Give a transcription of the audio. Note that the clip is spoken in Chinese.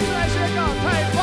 次来宣告，太！